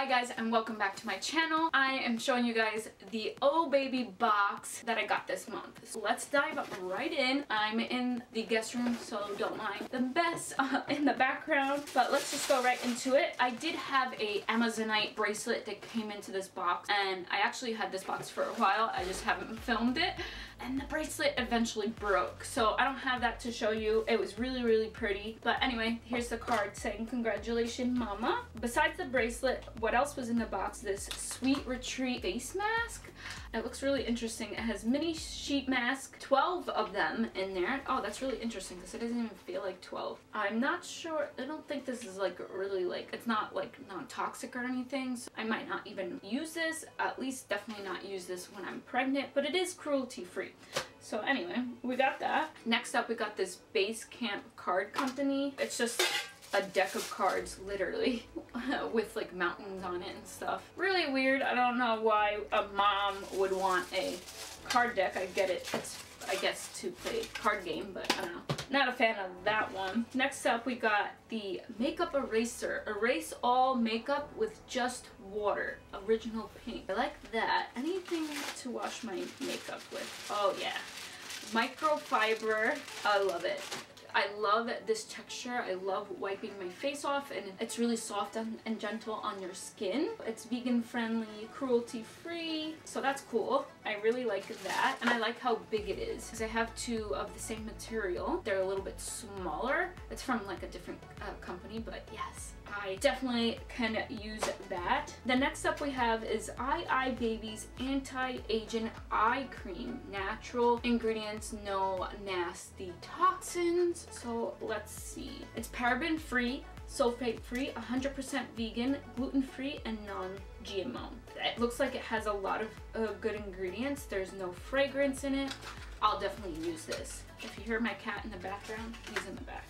Hi guys and welcome back to my channel. I am showing you guys the Oh Baby box that I got this month. So let's dive right in. I'm in the guest room so don't mind the mess uh, in the background but let's just go right into it. I did have a Amazonite bracelet that came into this box and I actually had this box for a while. I just haven't filmed it and the bracelet eventually broke so I don't have that to show you. It was really really pretty but anyway here's the card saying congratulations mama. Besides the bracelet what else was in the box? This Sweet Retreat face mask. It looks really interesting. It has mini sheet mask, 12 of them in there. Oh, that's really interesting because it doesn't even feel like 12. I'm not sure. I don't think this is like really like, it's not like non-toxic or anything. So I might not even use this. At least definitely not use this when I'm pregnant, but it is cruelty free. So anyway, we got that. Next up, we got this Base Camp Card Company. It's just a deck of cards literally with like mountains on it and stuff. Really weird. I don't know why a mom would want a card deck. I get it. It's I guess to play card game, but I don't know. Not a fan of that one. Next up we got the Makeup Eraser. Erase all makeup with just water. Original pink. I like that. Anything to wash my makeup with. Oh yeah. Microfiber. I love it. I love this texture. I love wiping my face off and it's really soft and, gentle on your skin. It's vegan friendly, cruelty free, so that's cool. I really like that and I like how big it is because I have two of the same material. They're a little bit smaller. It's from like a different uh, company, but yes, I definitely can use that. The next up we have is II Baby's Anti-Aging Eye Cream. Natural ingredients, no nasty toxins. So let's see. It's paraben free, sulfate free, 100% vegan, gluten free, and non-GMO. It looks like it has a lot of uh, good ingredients. There's no fragrance in it. I'll definitely use this. If you hear my cat in the background, he's in the back.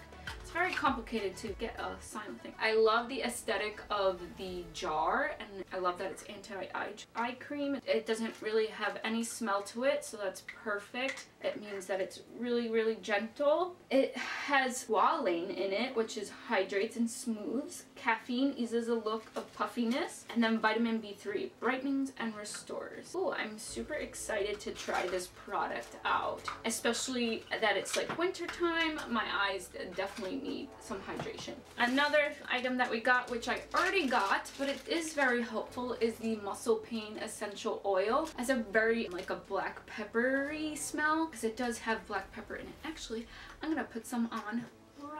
It's very complicated to get a silent thing. I love the aesthetic of the jar and I love that it's anti-eye eye cream. It doesn't really have any smell to it so that's perfect. It means that it's really really gentle. It has squalane in it which is hydrates and smooths. Caffeine eases a look of puffiness and then vitamin B3 brightens and restores. Oh I'm super excited to try this product out especially that it's like winter time. My eyes definitely need some hydration. Another item that we got, which I already got, but it is very helpful, is the Muscle Pain Essential Oil. It has a very like a black peppery smell because it does have black pepper in it. Actually, I'm gonna put some on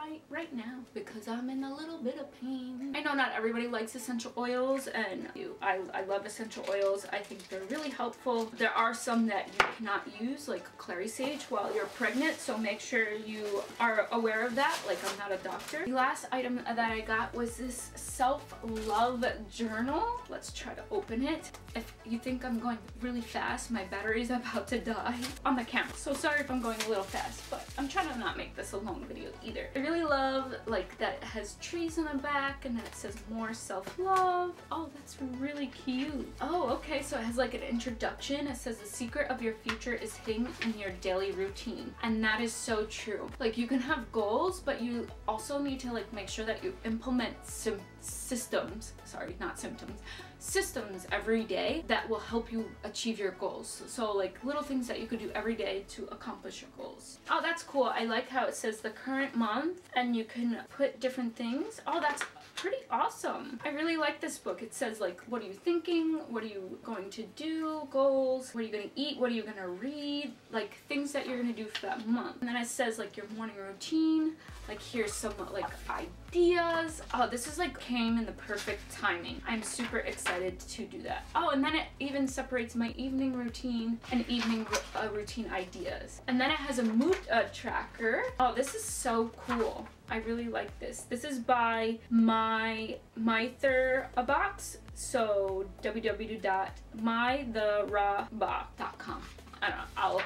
right right now because I'm in a little bit of pain. I know not everybody likes essential oils and you, I, I love essential oils. I think they're really helpful. There are some that you cannot use like clary sage while you're pregnant so make sure you are aware of that like I'm not a doctor. The last item that I got was this self-love journal. Let's try to open it. If you think I'm going really fast, my battery's about to die on the camera. So sorry if I'm going a little fast, but I'm trying to not make this a long video either. I really love like that has trees in the back and then it says more self-love. Oh, that's really cute. Oh, okay, so it has like an introduction. It says the secret of your future is hidden in your daily routine. And that is so true. Like you can have goals, but you also need to like make sure that you implement some systems, sorry, not symptoms, systems every day that will help you achieve your goals. So like little things that you could do every day to accomplish your goals. Oh, that's cool. I like how it says the current month and you can put different things. Oh, that's pretty awesome. I really like this book. It says like, what are you thinking? What are you going to do? Goals? What are you going to eat? What are you going to read? Like things that you're going to do for that month. And then it says like your morning routine. Like here's some like ideas. Oh, this is like came in the perfect timing. I'm super excited to do that. Oh, and then it even separates my evening routine and evening uh, routine ideas. And then it has a mood uh, tracker. Oh, this is so cool. I really like this. This is by my Myther a box. So www.mytherabox.com. I don't know. I'll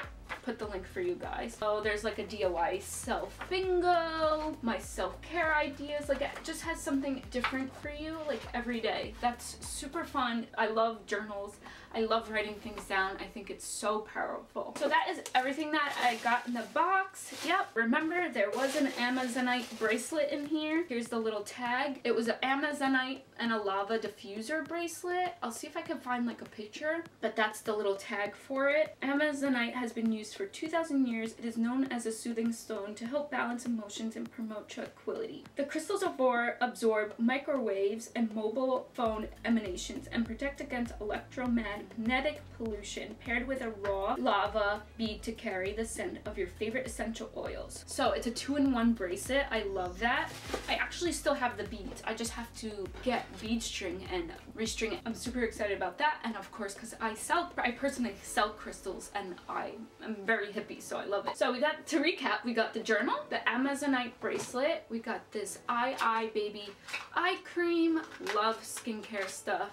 put the link for you guys. So there's like a DIY self bingo, my self-care ideas, like it just has something different for you like every day. That's super fun. I love journals. I love writing things down. I think it's so powerful. So that is everything that I got in the box. Yep, remember there was an Amazonite bracelet in here. Here's the little tag. It was an Amazonite and a lava diffuser bracelet. I'll see if I can find like a picture, but that's the little tag for it. Amazonite has been used for 2,000 years. It is known as a soothing stone to help balance emotions and promote tranquility. The crystals of ore absorb microwaves and mobile phone emanations and protect against electromagnetic pollution paired with a raw lava bead to carry the scent of your favorite essential oils. So it's a two-in-one bracelet. I love that. I actually still have the beads. I just have to get bead string and restring it. I'm super excited about that. And of course, because I sell, I personally sell crystals and I am very hippie, so I love it. So we got, to recap, we got the journal, the Amazonite bracelet, we got this Eye Eye Baby eye cream, love skincare stuff.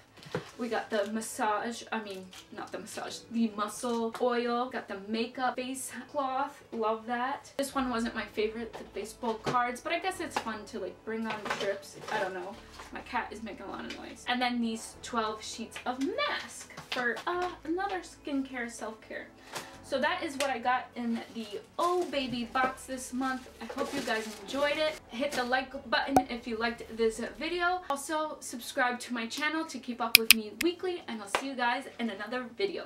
We got the massage, I mean, not the massage, the muscle oil. Got the makeup face cloth, love that. This one wasn't my favorite, the baseball cards, but I guess it's fun to like bring on trips. I don't know. My cat is making a lot of noise. And then these 12 sheets of mask for uh, another skincare self-care. So that is what I got in the Oh Baby box this month. I hope you guys enjoyed it. Hit the like button if you liked this video. Also, subscribe to my channel to keep up with me weekly, and I'll see you guys in another video.